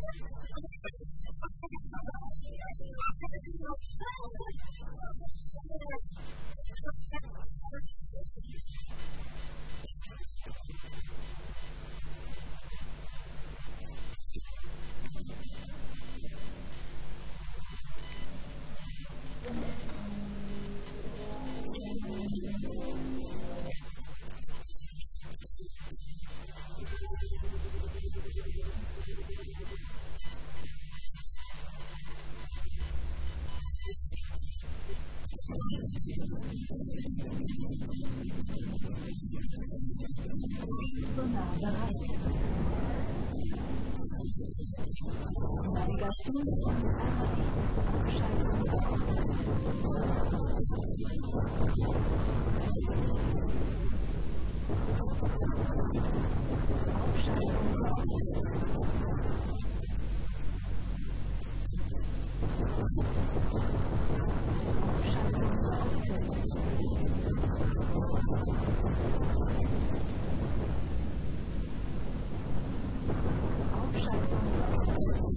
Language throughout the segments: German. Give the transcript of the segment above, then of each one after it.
Thank you. bereit.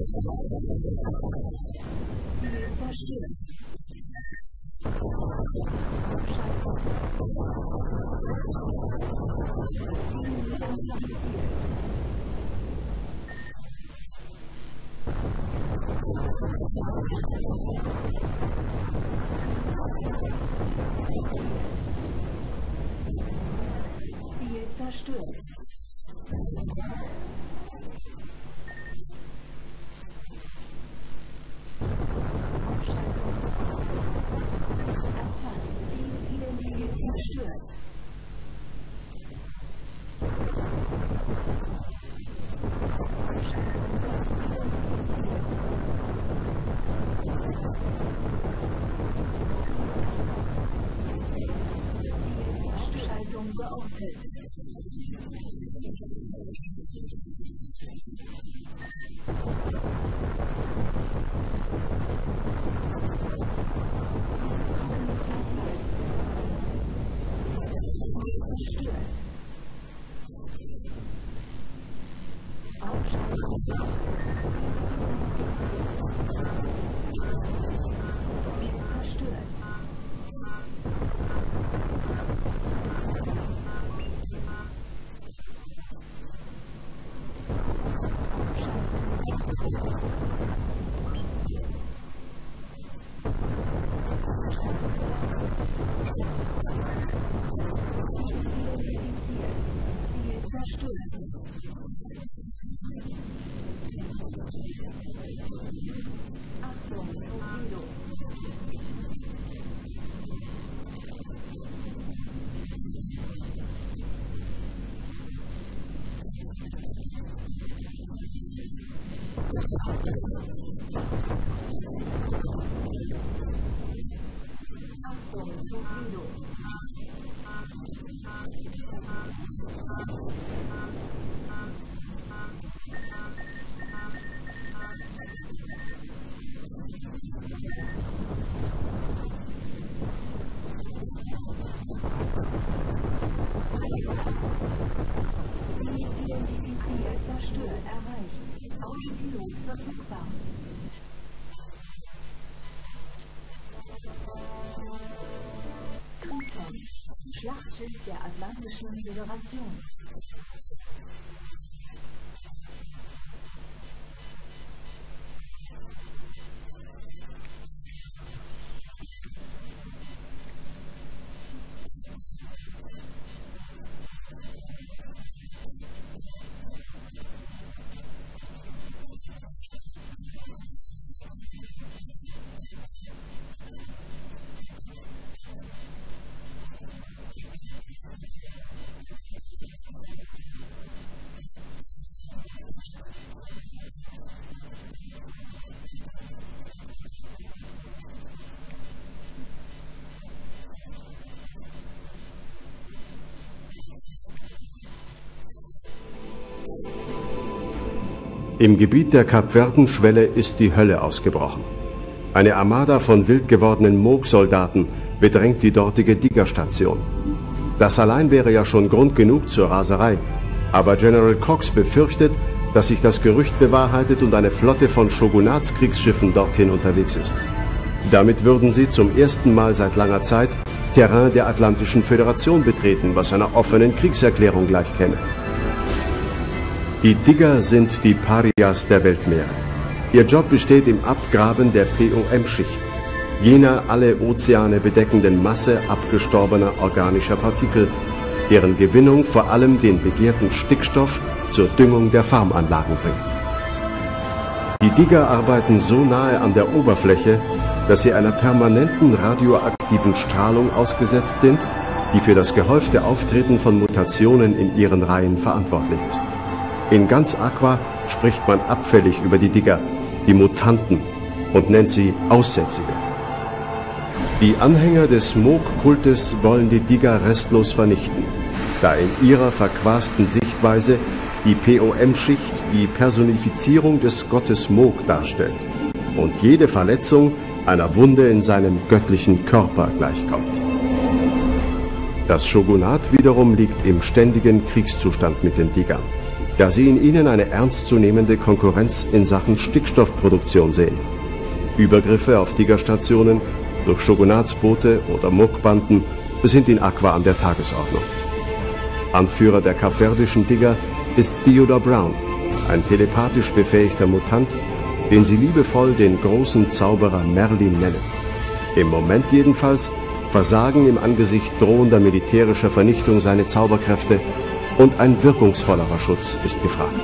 Thank you. なるほど。Identifiziert, zerstört, erreicht. Autopilot verfügbar. Der Atlantischen Föderation. Im Gebiet der Kapverdenschwelle ist die Hölle ausgebrochen. Eine Armada von wild gewordenen Moog-Soldaten bedrängt die dortige Diggerstation. Das allein wäre ja schon Grund genug zur Raserei, aber General Cox befürchtet, dass sich das Gerücht bewahrheitet und eine Flotte von Shogunatskriegsschiffen dorthin unterwegs ist. Damit würden sie zum ersten Mal seit langer Zeit Terrain der Atlantischen Föderation betreten, was einer offenen Kriegserklärung gleichkäme. Die Digger sind die Parias der Weltmeere. Ihr Job besteht im Abgraben der POM-Schicht, jener alle Ozeane bedeckenden Masse abgestorbener organischer Partikel, deren Gewinnung vor allem den begehrten Stickstoff zur Düngung der Farmanlagen bringt. Die Digger arbeiten so nahe an der Oberfläche, dass sie einer permanenten radioaktiven Strahlung ausgesetzt sind, die für das gehäufte Auftreten von Mutationen in ihren Reihen verantwortlich ist. In ganz Aqua spricht man abfällig über die Digger, die Mutanten, und nennt sie Aussätzige. Die Anhänger des Smog-Kultes wollen die Digger restlos vernichten, da in ihrer verquasten Sichtweise die POM-Schicht die Personifizierung des Gottes Smog darstellt und jede Verletzung einer Wunde in seinem göttlichen Körper gleichkommt. Das Shogunat wiederum liegt im ständigen Kriegszustand mit den Diggern, da sie in ihnen eine ernstzunehmende Konkurrenz in Sachen Stickstoffproduktion sehen. Übergriffe auf Diggerstationen durch Shogunatsboote oder Muckbanden sind in Aqua an der Tagesordnung. Anführer der kapverdischen Digger ist Theodore Brown, ein telepathisch befähigter Mutant, den sie liebevoll den großen Zauberer Merlin nennen. Im Moment jedenfalls versagen im Angesicht drohender militärischer Vernichtung seine Zauberkräfte und ein wirkungsvollerer Schutz ist gefragt.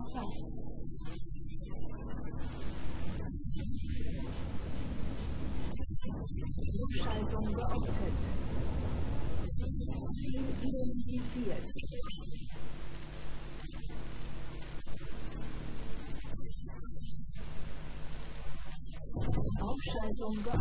方向。Look at the object. Look at the object. zonda.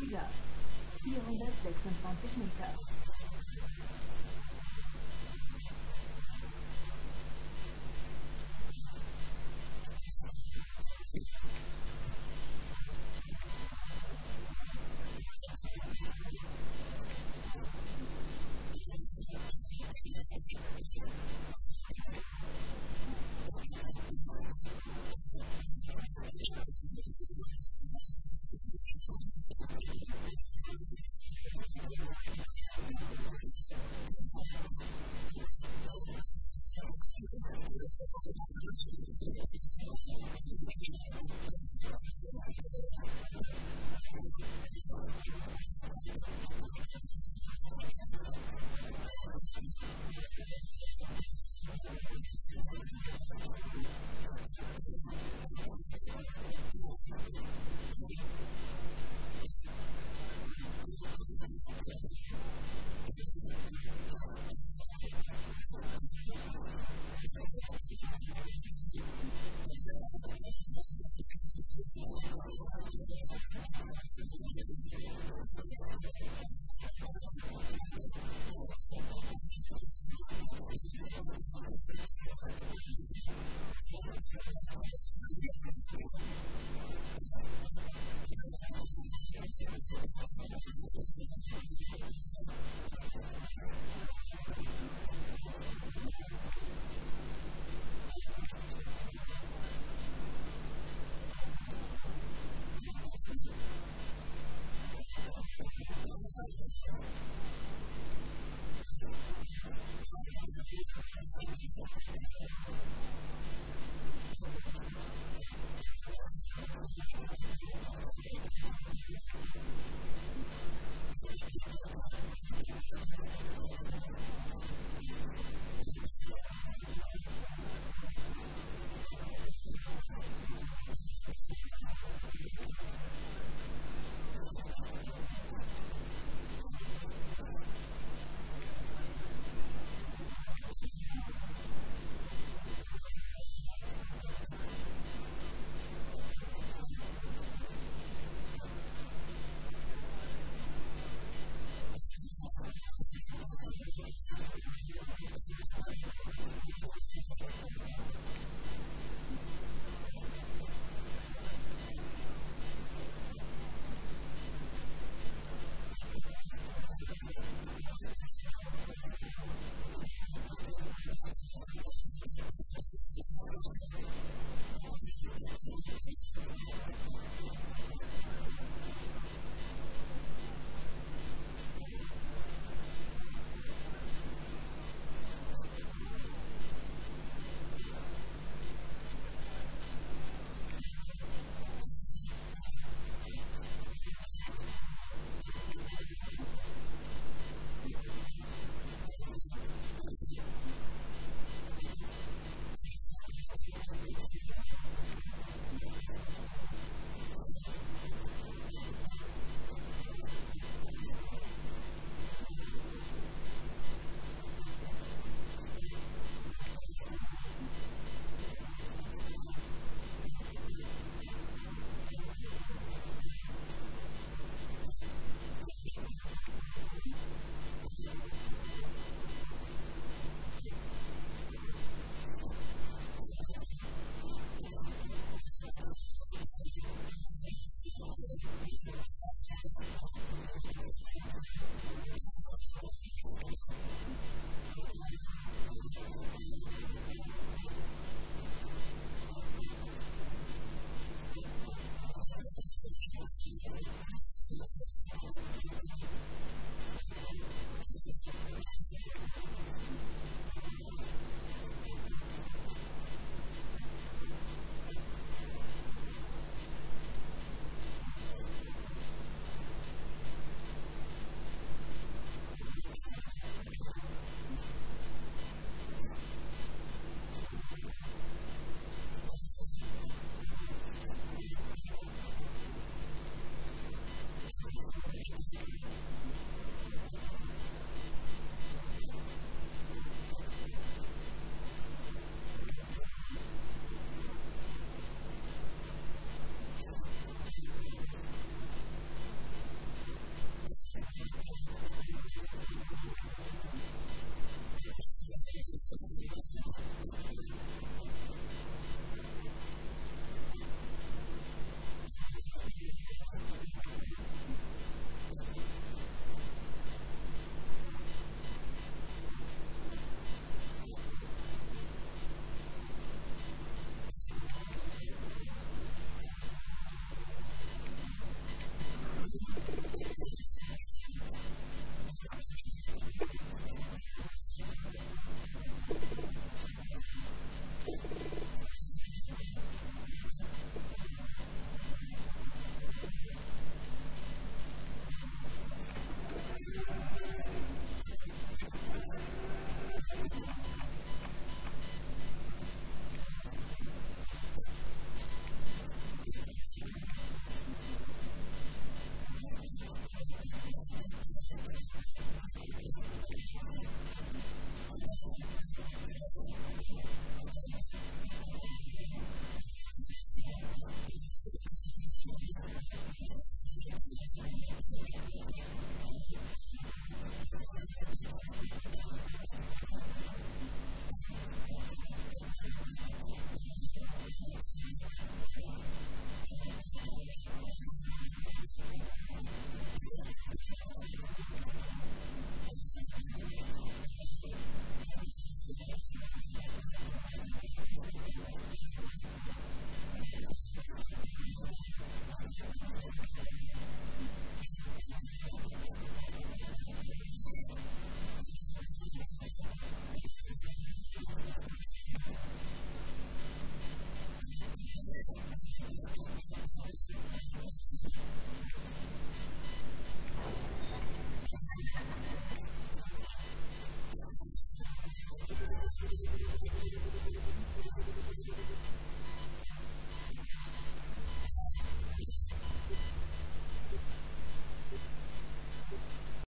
Meter. 426 Meter.